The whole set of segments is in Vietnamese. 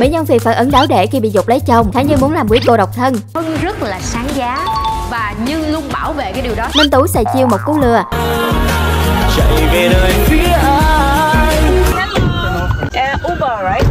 Mỹ nhân Việt phản ứng đáo để khi bị dục lấy chồng. Khả Như muốn làm quý cô độc thân. Hưng rất là sáng giá và Như luôn bảo vệ cái điều đó. Minh Tú xài chiêu một cú lừa. Chạy về nơi phía anh uh, Uber right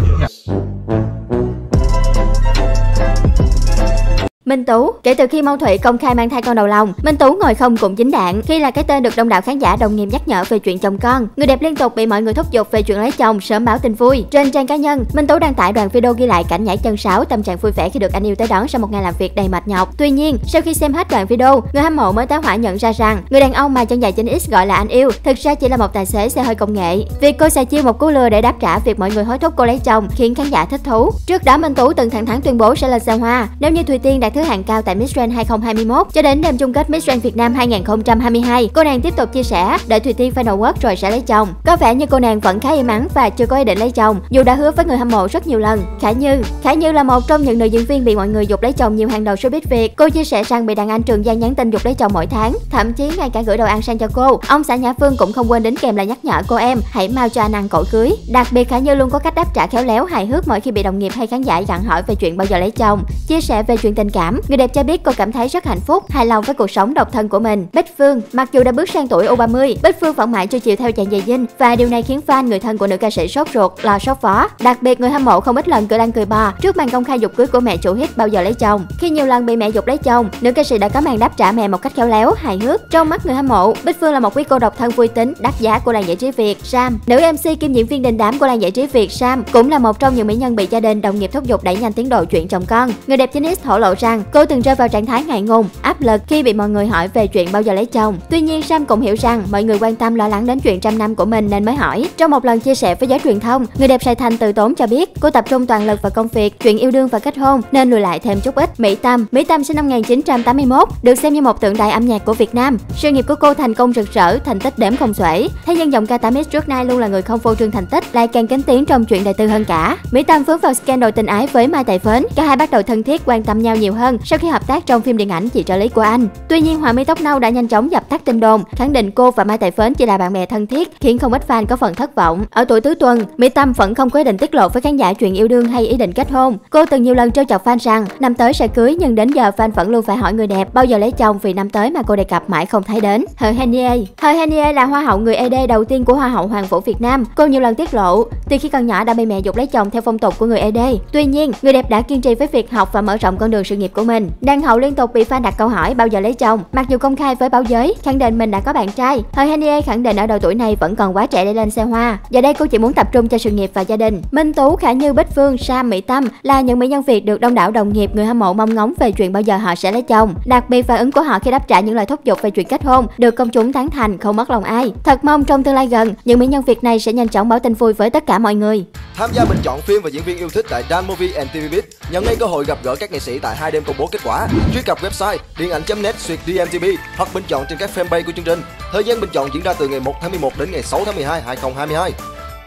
Minh Tú, kể từ khi Mâu Thủy công khai mang thai con đầu lòng, Minh Tú ngồi không cũng chính đạn khi là cái tên được đông đảo khán giả đồng nghiệp nhắc nhở về chuyện chồng con. Người đẹp liên tục bị mọi người thúc giục về chuyện lấy chồng, sớm báo tin vui. Trên trang cá nhân, Minh Tú đăng tải đoạn video ghi lại cảnh nhảy chân sáo tâm trạng vui vẻ khi được anh yêu tới đón sau một ngày làm việc đầy mệt nhọc. Tuy nhiên, sau khi xem hết đoạn video, người hâm mộ mới tá hỏa nhận ra rằng người đàn ông mà chân dài 9X gọi là anh yêu, thực ra chỉ là một tài xế xe hơi công nghệ. Việc cô xài chiêu một cú lừa để đáp trả việc mọi người hối thúc cô lấy chồng khiến khán giả thích thú. Trước đó Minh Tú từng thẳng thắn tuyên bố sẽ là xe hoa nếu như Thùy Tiên đạt thứ hạng cao tại Miss Grand 2021 cho đến đêm chung kết Miss Grand Việt Nam 2022. Cô nàng tiếp tục chia sẻ, đợi Thùy Tiên final world rồi sẽ lấy chồng. Có vẻ như cô nàng vẫn khá im ắng và chưa có ý định lấy chồng, dù đã hứa với người hâm mộ rất nhiều lần. Khả Như, Khả Như là một trong những nữ diễn viên bị mọi người dục lấy chồng nhiều hàng đầu showbiz Việt. Cô chia sẻ rằng bị đàn anh Trường Giang nhắn tin dục lấy chồng mỗi tháng, thậm chí ngay cả gửi đồ ăn sang cho cô. Ông xã Nhã Phương cũng không quên đến kèm là nhắc nhở cô em hãy mau cho anh ăn cổ cưới. Đặc biệt Khả Như luôn có cách đáp trả khéo léo hài hước mỗi khi bị đồng nghiệp hay khán giả gặn hỏi về chuyện bao giờ lấy chồng. Chia sẻ về chuyện tình cảm, người đẹp cho biết cô cảm thấy rất hạnh phúc, hài lòng với cuộc sống độc thân của mình. Bích Phương, mặc dù đã bước sang tuổi U30, Bích Phương vẫn mãi chưa chịu theo chàng dày dinh và điều này khiến fan người thân của nữ ca sĩ sốt ruột, lo sốt phó. Đặc biệt người hâm mộ không ít lần cười lăn cười bò trước màn công khai dục cưới của mẹ chủ hit bao giờ lấy chồng. Khi nhiều lần bị mẹ dục lấy chồng, nữ ca sĩ đã có màn đáp trả mẹ một cách khéo léo, hài hước. Trong mắt người hâm mộ, Bích Phương là một quý cô độc thân vui tính, đắt giá của làng giải trí Việt. Sam, nữ MC kim diễn viên đình đám của làng giải trí Việt Sam cũng là một trong những mỹ nhân bị gia đình đồng nghiệp thúc giục đẩy nhanh tiến độ chuyện chồng con. Người đẹp chính thổ lộ rằng cô từng rơi vào trạng thái ngại ngùng, áp lực khi bị mọi người hỏi về chuyện bao giờ lấy chồng. Tuy nhiên Sam cũng hiểu rằng mọi người quan tâm lo lắng đến chuyện trăm năm của mình nên mới hỏi. Trong một lần chia sẻ với giới truyền thông, người đẹp Sài Thành từ tốn cho biết cô tập trung toàn lực vào công việc, chuyện yêu đương và kết hôn nên lùi lại thêm chút ít. Mỹ Tâm, Mỹ Tâm sinh năm 1981, được xem như một tượng đài âm nhạc của Việt Nam. Sự nghiệp của cô thành công rực rỡ, thành tích đếm không xuể. Thế nhưng dòng ca 8X trước nay luôn là người không phô trương thành tích, lại càng kính tiếng trong chuyện đời tư hơn cả. Mỹ Tâm vướng vào scandal tình ái với Mai Tài Phến, cả hai bắt đầu thân thiết quan tâm nhau nhiều hơn sau khi hợp tác trong phim điện ảnh chị trợ lý của anh. Tuy nhiên Hòa Mỹ tóc nâu đã nhanh chóng dập tắt tin đồn, khẳng định cô và Mai Tài Phến chỉ là bạn bè thân thiết, khiến không ít fan có phần thất vọng. Ở tuổi tứ tuần, Mỹ Tâm vẫn không có ý định tiết lộ với khán giả chuyện yêu đương hay ý định kết hôn. Cô từng nhiều lần trêu chọc fan rằng năm tới sẽ cưới nhưng đến giờ fan vẫn luôn phải hỏi người đẹp bao giờ lấy chồng vì năm tới mà cô đề cập mãi không thấy đến. Hờ Henier Hờ Henier là hoa hậu người ED đầu tiên của hoa hậu Hoàng vũ Việt Nam. Cô nhiều lần tiết lộ, từ khi còn nhỏ đã bị mẹ dục lấy chồng theo phong tục của người ED. Tuy nhiên, người đẹp đã kiên trì với việc học và mở rộng con đường sự nghiệp của mình. Đàn hậu liên tục bị fan đặt câu hỏi bao giờ lấy chồng, mặc dù công khai với báo giới khẳng định mình đã có bạn trai. Thời Henie khẳng định ở độ tuổi này vẫn còn quá trẻ để lên xe hoa. Giờ đây cô chỉ muốn tập trung cho sự nghiệp và gia đình. Minh Tú, Khả Như, Bích Phương, Sam, Mỹ Tâm là những mỹ nhân Việt được đông đảo đồng nghiệp người hâm mộ mong ngóng về chuyện bao giờ họ sẽ lấy chồng. Đặc biệt phản ứng của họ khi đáp trả những lời thúc giục về chuyện kết hôn được công chúng tán thành không mất lòng ai. Thật mong trong tương lai gần, những mỹ nhân Việt này sẽ nhanh chóng báo tin vui với tất cả mọi người. Tham gia bình chọn phim và diễn viên yêu thích tại Dan Movie and TV Beat, nhận ngay cơ hội gặp gỡ các nghệ sĩ tại hai đêm công bố kết quả. Truy cập website điện ảnh.net xuyệt DMTV hoặc bình chọn trên các fanpage của chương trình. Thời gian bình chọn diễn ra từ ngày 1 tháng 11 đến ngày 6 tháng 12 2022.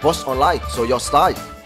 Vote online, so your style.